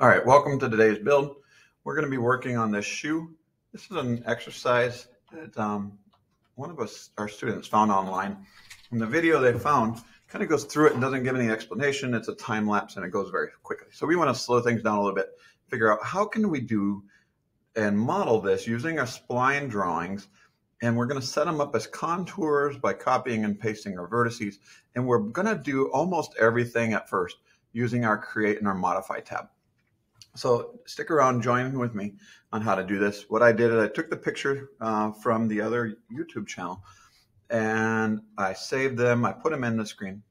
All right, welcome to today's build. We're going to be working on this shoe. This is an exercise that um, one of us, our students, found online. And the video they found kind of goes through it and doesn't give any explanation. It's a time lapse and it goes very quickly. So we want to slow things down a little bit, figure out how can we do and model this using our spline drawings. And we're going to set them up as contours by copying and pasting our vertices. And we're going to do almost everything at first using our create and our modify tab. So stick around, join with me on how to do this. What I did is I took the picture uh, from the other YouTube channel and I saved them. I put them in the screen.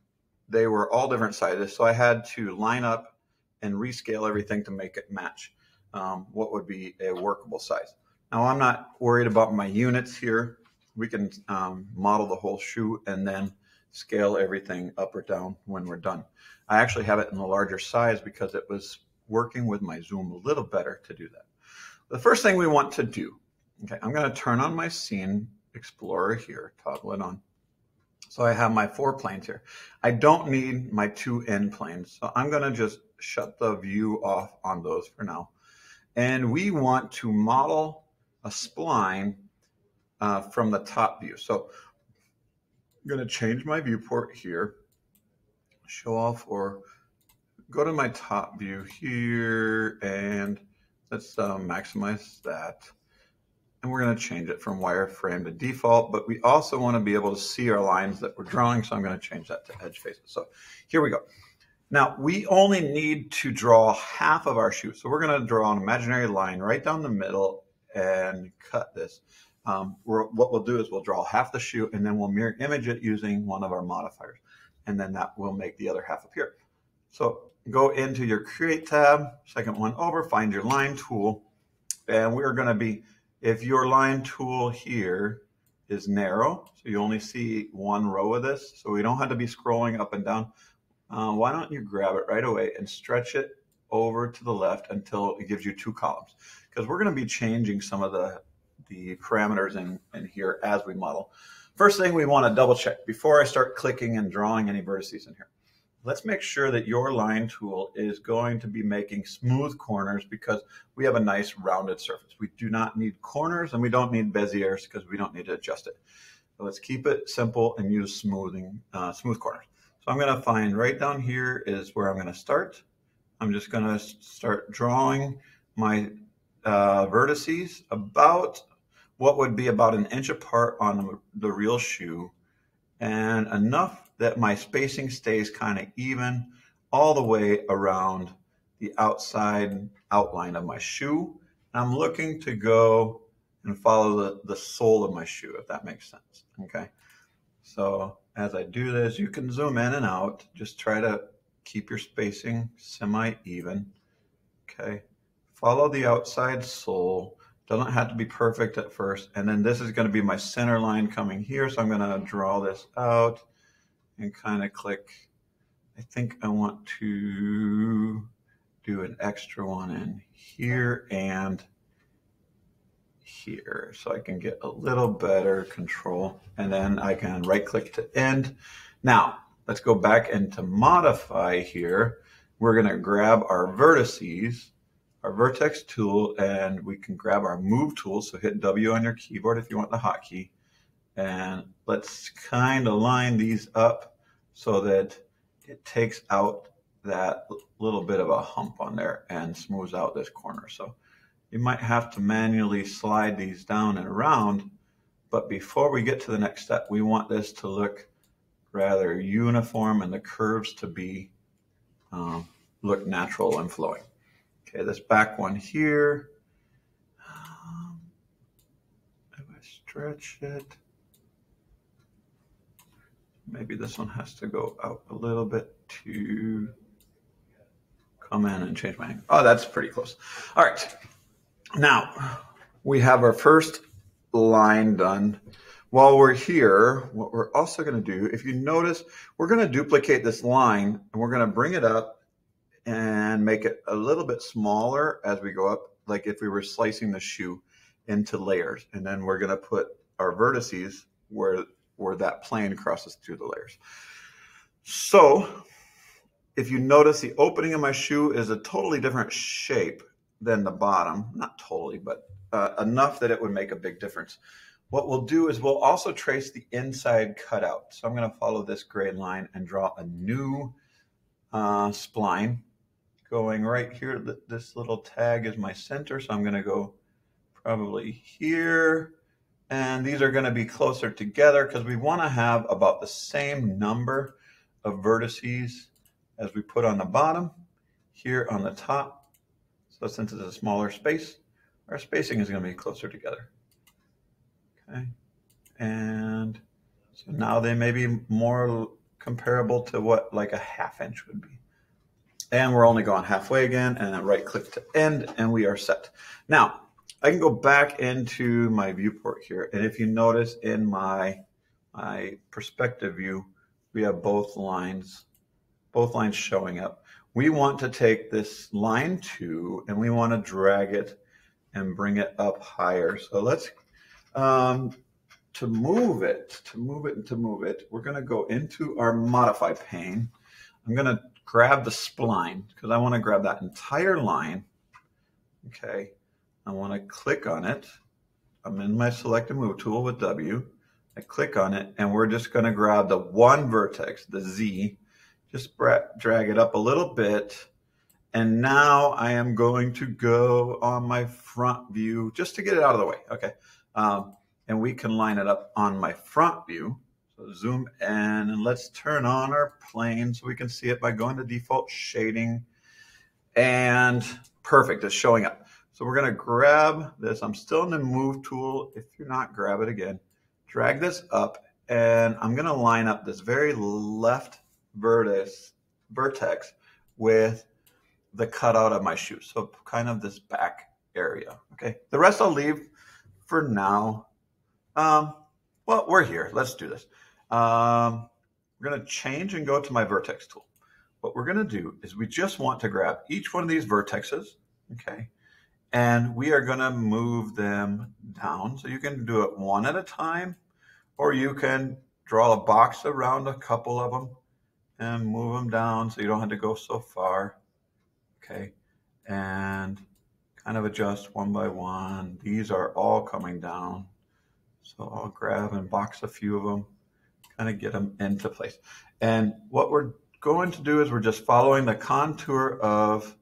They were all different sizes, so I had to line up and rescale everything to make it match um, what would be a workable size. Now I'm not worried about my units here. We can um, model the whole shoe and then scale everything up or down when we're done. I actually have it in a larger size because it was working with my zoom a little better to do that. The first thing we want to do, okay, I'm going to turn on my scene explorer here, toggle it on. So I have my four planes here. I don't need my two end planes. So I'm going to just shut the view off on those for now. And we want to model a spline uh, from the top view. So I'm going to change my viewport here, show off or go to my top view here and let's uh, maximize that. And we're going to change it from wireframe to default, but we also want to be able to see our lines that we're drawing. So I'm going to change that to edge faces. So here we go. Now we only need to draw half of our shoe. So we're going to draw an imaginary line right down the middle and cut this. Um, what we'll do is we'll draw half the shoe and then we'll mirror image it using one of our modifiers. And then that will make the other half appear. So go into your create tab, second one over, find your line tool. And we're going to be, if your line tool here is narrow, so you only see one row of this, so we don't have to be scrolling up and down. Uh, why don't you grab it right away and stretch it over to the left until it gives you two columns? Because we're going to be changing some of the, the parameters in, in here as we model. First thing we want to double check before I start clicking and drawing any vertices in here let's make sure that your line tool is going to be making smooth corners because we have a nice rounded surface. We do not need corners and we don't need Beziers because we don't need to adjust it. So let's keep it simple and use smoothing, uh, smooth corners. So I'm going to find right down here is where I'm going to start. I'm just going to start drawing my uh, vertices about what would be about an inch apart on the real shoe and enough that my spacing stays kind of even all the way around the outside outline of my shoe. I'm looking to go and follow the, the sole of my shoe, if that makes sense. Okay. So as I do this, you can zoom in and out. Just try to keep your spacing semi-even. Okay. Follow the outside sole. Doesn't have to be perfect at first. And then this is going to be my center line coming here. So I'm going to draw this out and kind of click. I think I want to do an extra one in here and here so I can get a little better control and then I can right click to end. Now let's go back into modify here. We're going to grab our vertices, our vertex tool, and we can grab our move tool. So hit W on your keyboard if you want the hotkey. And let's kind of line these up so that it takes out that little bit of a hump on there and smooths out this corner. So you might have to manually slide these down and around, but before we get to the next step, we want this to look rather uniform and the curves to be um, look natural and flowing. Okay, this back one here, um, if I stretch it, maybe this one has to go out a little bit to come in and change my. Oh, that's pretty close. All right. Now we have our first line done. While we're here, what we're also going to do, if you notice, we're going to duplicate this line and we're going to bring it up and make it a little bit smaller as we go up, like if we were slicing the shoe into layers. And then we're going to put our vertices where where that plane crosses through the layers. So if you notice the opening of my shoe is a totally different shape than the bottom, not totally, but uh, enough that it would make a big difference. What we'll do is we'll also trace the inside cutout. So I'm going to follow this gray line and draw a new uh, spline going right here. This little tag is my center, so I'm going to go probably here. And these are going to be closer together because we want to have about the same number of vertices as we put on the bottom here on the top. So since it's a smaller space, our spacing is going to be closer together. Okay. And so now they may be more comparable to what like a half inch would be. And we're only going halfway again and then right click to end and we are set. Now I can go back into my viewport here. And if you notice in my, my perspective view, we have both lines, both lines showing up. We want to take this line two and we want to drag it and bring it up higher. So let's, um, to move it, to move it and to move it, we're going to go into our modify pane. I'm going to grab the spline because I want to grab that entire line. Okay. I want to click on it. I'm in my select and move tool with W. I click on it and we're just going to grab the one vertex, the Z, just drag it up a little bit and now I am going to go on my front view just to get it out of the way. Okay. Um, and we can line it up on my front view. So zoom in and let's turn on our plane so we can see it by going to default shading. And perfect, it's showing up. So we're going to grab this. I'm still in the move tool. If you're not, grab it again. Drag this up and I'm going to line up this very left vertex, vertex with the cutout of my shoe. So kind of this back area. Okay. The rest I'll leave for now. Um, well, we're here. Let's do this. Um, we're going to change and go to my vertex tool. What we're going to do is we just want to grab each one of these vertexes. Okay. And we are going to move them down. So you can do it one at a time, or you can draw a box around a couple of them and move them down so you don't have to go so far okay? And kind of adjust one by one. These are all coming down. So I'll grab and box a few of them, kind of get them into place. And what we're going to do is we're just following the contour of,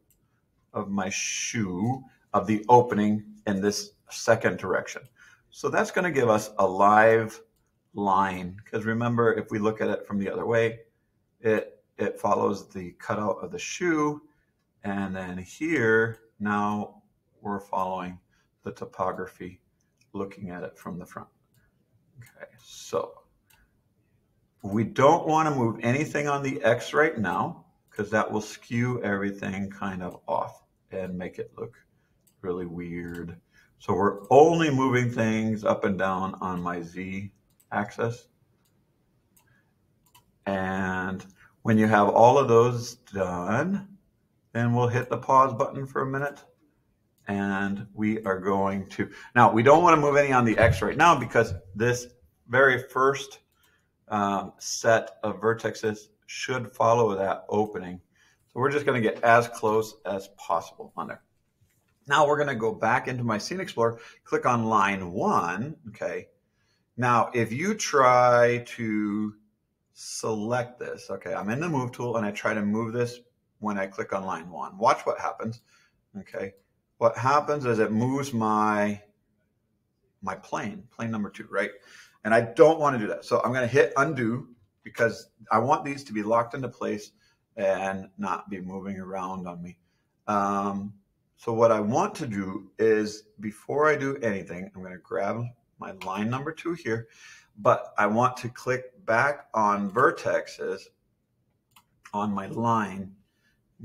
of my shoe, of the opening in this second direction. So that's going to give us a live line. Because remember, if we look at it from the other way, it, it follows the cutout of the shoe and then here, now we're following the topography, looking at it from the front. Okay, so we don't want to move anything on the X right now because that will skew everything kind of off and make it look really weird. So we're only moving things up and down on my Z axis. And when you have all of those done, then we'll hit the pause button for a minute. And we are going to, now we don't want to move any on the X right now because this very first um, set of vertexes should follow that opening. So we're just going to get as close as possible on there. Now we're going to go back into my Scene Explorer, click on line one. Okay. Now, if you try to select this, okay, I'm in the move tool and I try to move this when I click on line one. Watch what happens. Okay. What happens is it moves my my plane, plane number two, right? And I don't want to do that. So I'm going to hit undo because I want these to be locked into place and not be moving around on me. Um, so what I want to do is before I do anything, I'm going to grab my line number two here, but I want to click back on vertexes on my line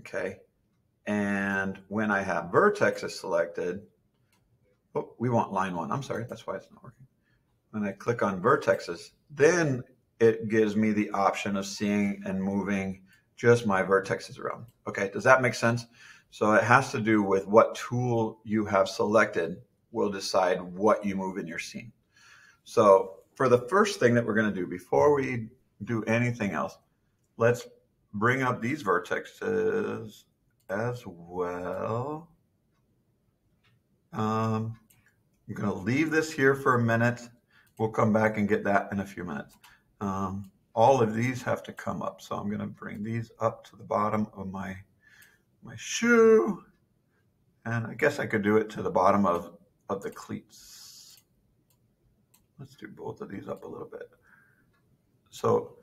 Okay. And when I have vertexes selected, oh, we want line one. I'm sorry, that's why it's not working. When I click on vertexes, then it gives me the option of seeing and moving just my vertexes around. Okay, does that make sense? So it has to do with what tool you have selected will decide what you move in your scene. So for the first thing that we're going to do before we do anything else, let's bring up these vertexes as well. Um, I'm going to leave this here for a minute. We'll come back and get that in a few minutes. Um, all of these have to come up. So I'm going to bring these up to the bottom of my, my shoe. And I guess I could do it to the bottom of, of the cleats. Let's do both of these up a little bit. So,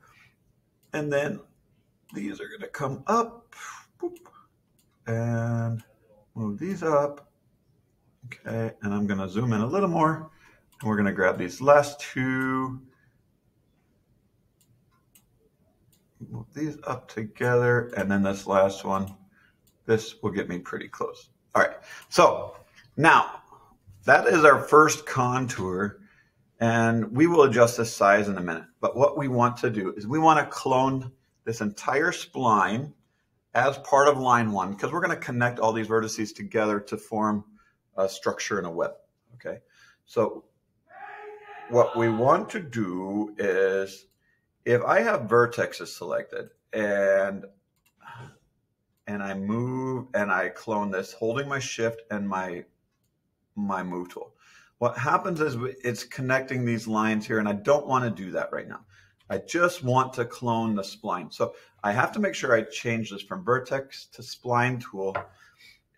and then these are going to come up and move these up. Okay, and I'm going to zoom in a little more. And we're going to grab these last two. Move these up together. And then this last one, this will get me pretty close. All right, so now that is our first contour. And we will adjust the size in a minute. But what we want to do is we want to clone this entire spline as part of line one because we're going to connect all these vertices together to form a structure and a web. Okay, so what we want to do is if I have vertexes selected and and I move and I clone this holding my shift and my my move tool. What happens is it's connecting these lines here and I don't want to do that right now. I just want to clone the spline. So I have to make sure I change this from vertex to spline tool.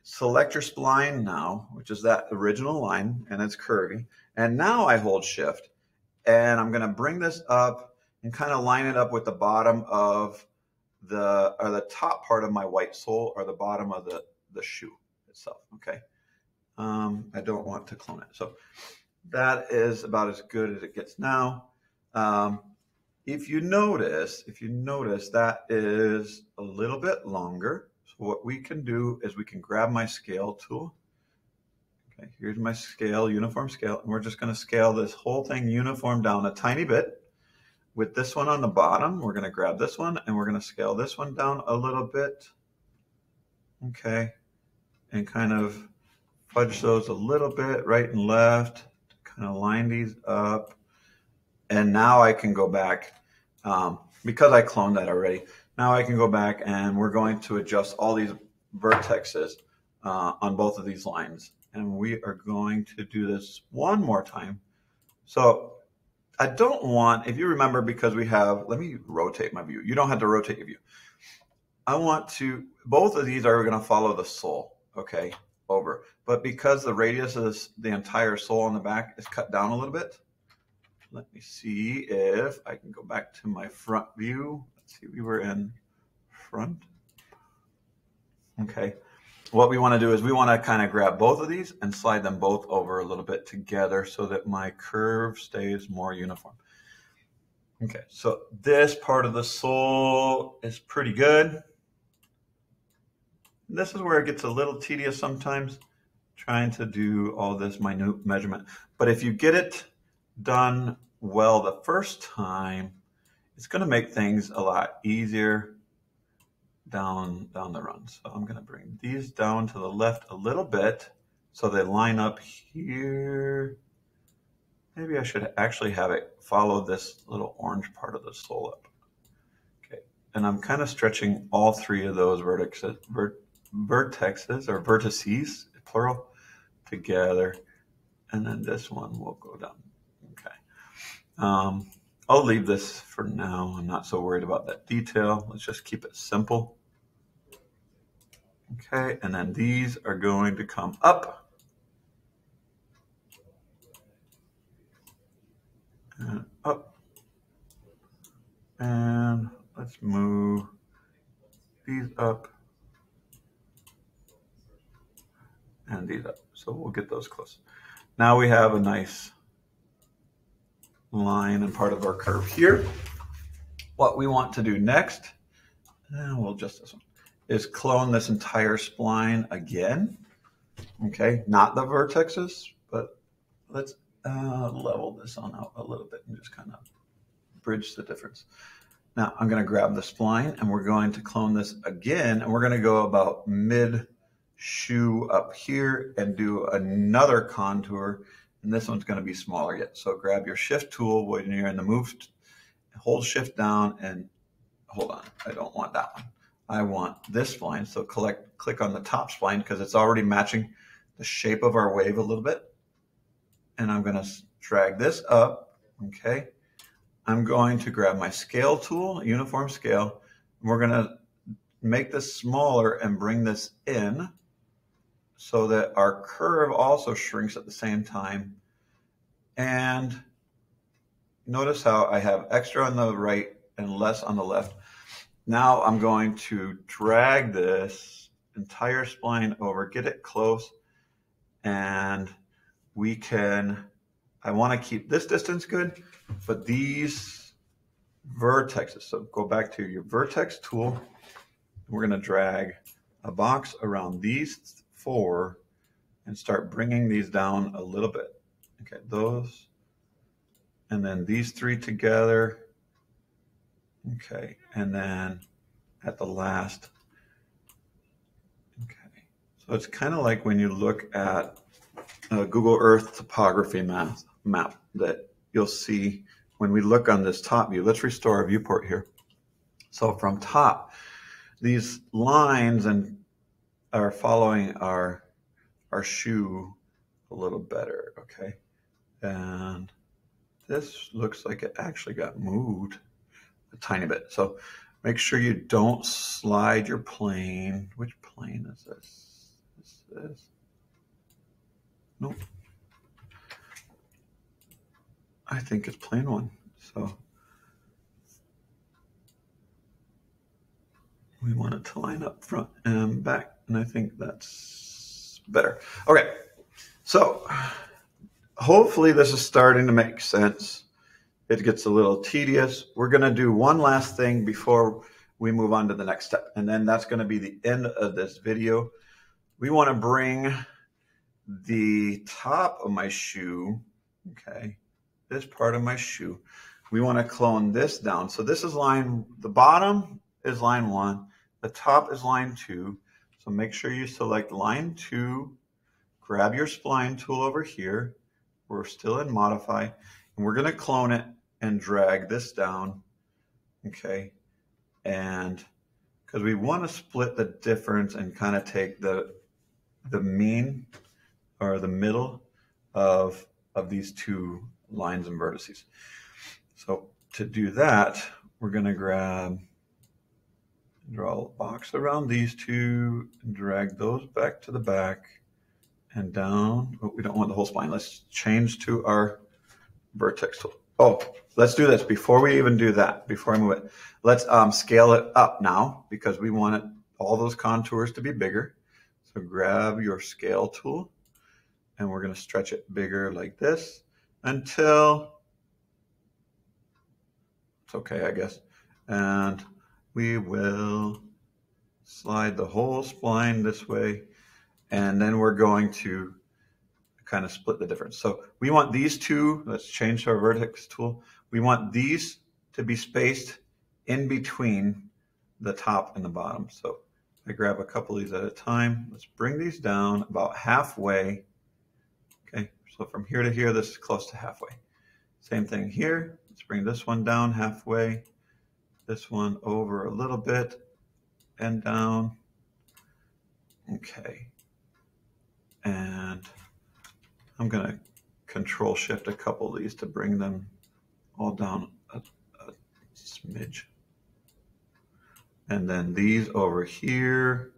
Select your spline now, which is that original line and it's curvy. And now I hold shift and I'm going to bring this up and kind of line it up with the bottom of the, or the top part of my white sole or the bottom of the, the shoe itself. Okay. Um, I don't want to clone it. So that is about as good as it gets now. Um, if you notice, if you notice, that is a little bit longer. So what we can do is we can grab my scale tool. Okay, here's my scale, uniform scale, and we're just going to scale this whole thing uniform down a tiny bit. With this one on the bottom, we're going to grab this one and we're going to scale this one down a little bit. Okay, and kind of fudge those a little bit right and left, to kind of line these up. And now I can go back um, because I cloned that already. Now I can go back and we're going to adjust all these vertexes uh, on both of these lines. And we are going to do this one more time. So I don't want, if you remember, because we have, let me rotate my view. You don't have to rotate your view. I want to, both of these are going to follow the sole, okay, over. But because the radius of this, the entire sole on the back is cut down a little bit, let me see if I can go back to my front view. Let's see, we were in front. Okay. What we want to do is we want to kind of grab both of these and slide them both over a little bit together so that my curve stays more uniform. Okay, so this part of the sole is pretty good. This is where it gets a little tedious sometimes, trying to do all this minute measurement. But if you get it done well the first time, it's going to make things a lot easier down down the run. So I'm going to bring these down to the left a little bit so they line up here. Maybe I should actually have it follow this little orange part of the sole up. Okay, and I'm kind of stretching all three of those vertexes, vert, vertexes or vertices, plural, together. And then this one will go down. Um, I'll leave this for now. I'm not so worried about that detail. Let's just keep it simple. Okay, and then these are going to come up. And up. And let's move these up. And these up. So we'll get those close. Now we have a nice line and part of our curve here. What we want to do next, and we'll adjust this one, is clone this entire spline again. Okay, not the vertexes, but let's uh, level this on out a little bit and just kind of bridge the difference. Now I'm going to grab the spline and we're going to clone this again and we're going to go about mid shoe up here and do another contour and this one's going to be smaller yet. So grab your shift tool when you're in the move, hold shift down and hold on, I don't want that one. I want this spline. So collect, click on the top spline because it's already matching the shape of our wave a little bit. And I'm going to drag this up. Okay. I'm going to grab my scale tool, uniform scale. And we're going to make this smaller and bring this in so that our curve also shrinks at the same time. And notice how I have extra on the right and less on the left. Now I'm going to drag this entire spline over, get it close, and we can, I want to keep this distance good, but these vertexes, so go back to your vertex tool, we're going to drag a box around these four and start bringing these down a little bit. Okay, those, and then these three together, Okay, and then at the last, okay. So it's kind of like when you look at a Google Earth topography map that you'll see when we look on this top view. Let's restore our viewport here. So from top, these lines and are following our our shoe a little better, okay? And this looks like it actually got moved a tiny bit. So make sure you don't slide your plane. Which plane is this? Is this? Nope. I think it's plane one. So we want it to line up front and back. And I think that's better. Okay. So hopefully this is starting to make sense it gets a little tedious. We're going to do one last thing before we move on to the next step. And then that's going to be the end of this video. We want to bring the top of my shoe, okay, this part of my shoe, we want to clone this down. So this is line, the bottom is line one, the top is line two. So make sure you select line two, grab your spline tool over here. We're still in modify and we're going to clone it and drag this down. Okay. And because we want to split the difference and kind of take the the mean or the middle of of these two lines and vertices. So to do that, we're going to grab draw a box around these two drag those back to the back and down. Oh, we don't want the whole spline. Let's change to our vertex tool. Oh, let's do this before we even do that. Before I move it, let's um, scale it up now because we want it, all those contours to be bigger. So grab your scale tool and we're going to stretch it bigger like this until it's okay, I guess. And we will slide the whole spline this way. And then we're going to kind of split the difference. So we want these two, let's change our vertex tool. We want these to be spaced in between the top and the bottom. So I grab a couple of these at a time. Let's bring these down about halfway. Okay, so from here to here, this is close to halfway. Same thing here. Let's bring this one down halfway. This one over a little bit and down. Okay. And I'm going to control shift a couple of these to bring them all down a, a smidge. And then these over here.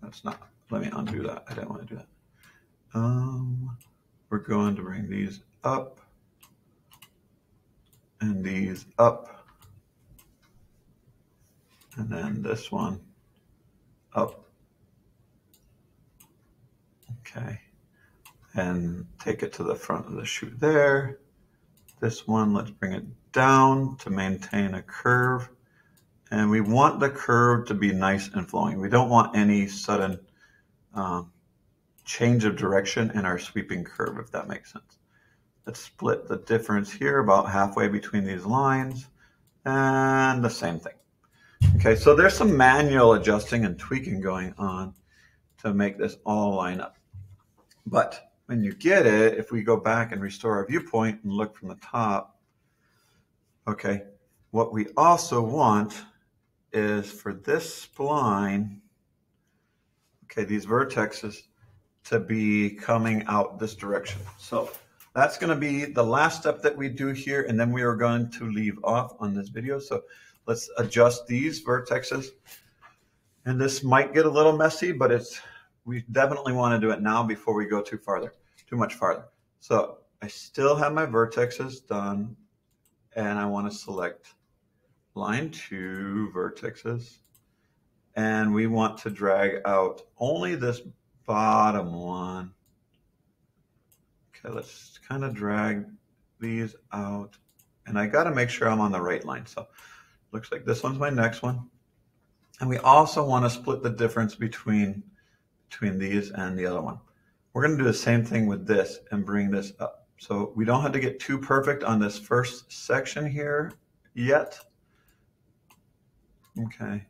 That's not, let me undo that. I don't want to do that. Um, we're going to bring these up and these up. And then this one up Okay. And take it to the front of the shoe there. This one, let's bring it down to maintain a curve. And we want the curve to be nice and flowing. We don't want any sudden um, change of direction in our sweeping curve, if that makes sense. Let's split the difference here about halfway between these lines and the same thing. Okay, so there's some manual adjusting and tweaking going on to make this all line up. But when you get it, if we go back and restore our viewpoint and look from the top, okay, what we also want is for this spline, okay, these vertexes to be coming out this direction. So that's going to be the last step that we do here, and then we are going to leave off on this video. So let's adjust these vertexes. And this might get a little messy, but it's we definitely want to do it now before we go too farther, too much farther. So I still have my vertexes done, and I want to select line two vertexes, and we want to drag out only this bottom one. Okay, let's kind of drag these out, and I got to make sure I'm on the right line. So looks like this one's my next one. And we also want to split the difference between, between these and the other one. We're going to do the same thing with this and bring this up. So we don't have to get too perfect on this first section here yet. Okay.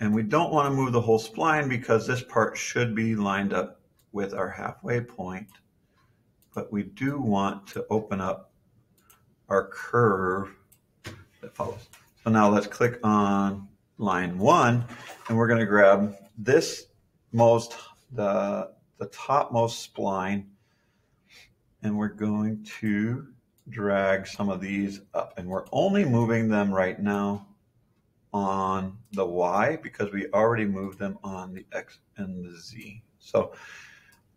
And we don't want to move the whole spline because this part should be lined up with our halfway point. But we do want to open up our curve that follows. So now let's click on line one, and we're going to grab this most, the, the topmost spline, and we're going to drag some of these up. And we're only moving them right now on the Y because we already moved them on the X and the Z. So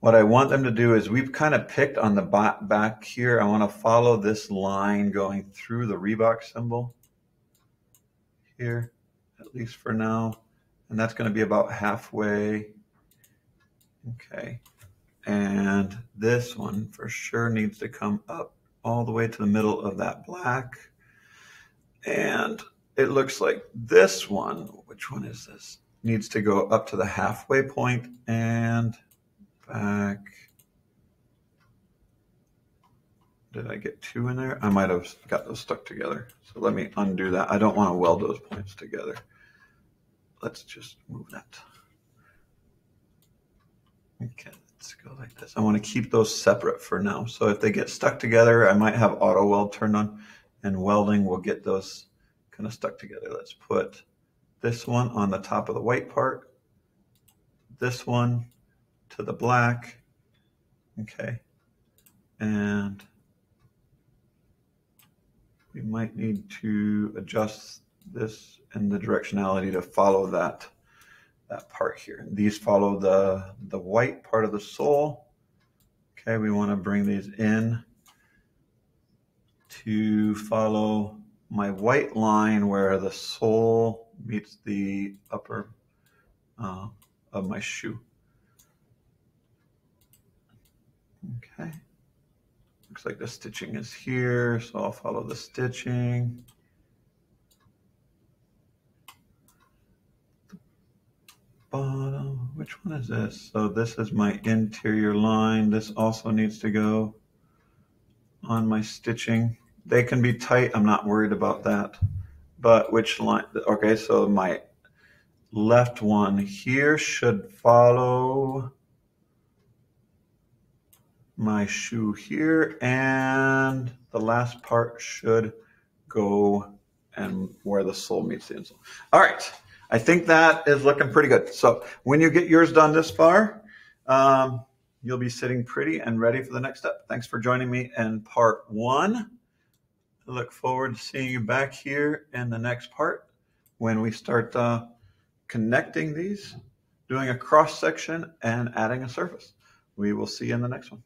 what I want them to do is we've kind of picked on the back here. I want to follow this line going through the Reebok symbol here at least for now. And that's going to be about halfway. Okay. And this one for sure needs to come up all the way to the middle of that black. And it looks like this one, which one is this? Needs to go up to the halfway point and back. Did I get two in there? I might have got those stuck together. So let me undo that. I don't want to weld those points together let's just move that. Okay, let's go like this. I want to keep those separate for now. So if they get stuck together, I might have auto weld turned on and welding will get those kind of stuck together. Let's put this one on the top of the white part, this one to the black, okay, and we might need to adjust this and the directionality to follow that that part here. These follow the the white part of the sole. Okay, we want to bring these in to follow my white line where the sole meets the upper uh, of my shoe. Okay. Looks like the stitching is here, so I'll follow the stitching. bottom. Which one is this? So this is my interior line. This also needs to go on my stitching. They can be tight. I'm not worried about that. But which line? Okay, so my left one here should follow my shoe here and the last part should go and where the sole meets the insole. All right. I think that is looking pretty good. So when you get yours done this far, um, you'll be sitting pretty and ready for the next step. Thanks for joining me in part one. I look forward to seeing you back here in the next part when we start uh, connecting these, doing a cross section and adding a surface. We will see you in the next one.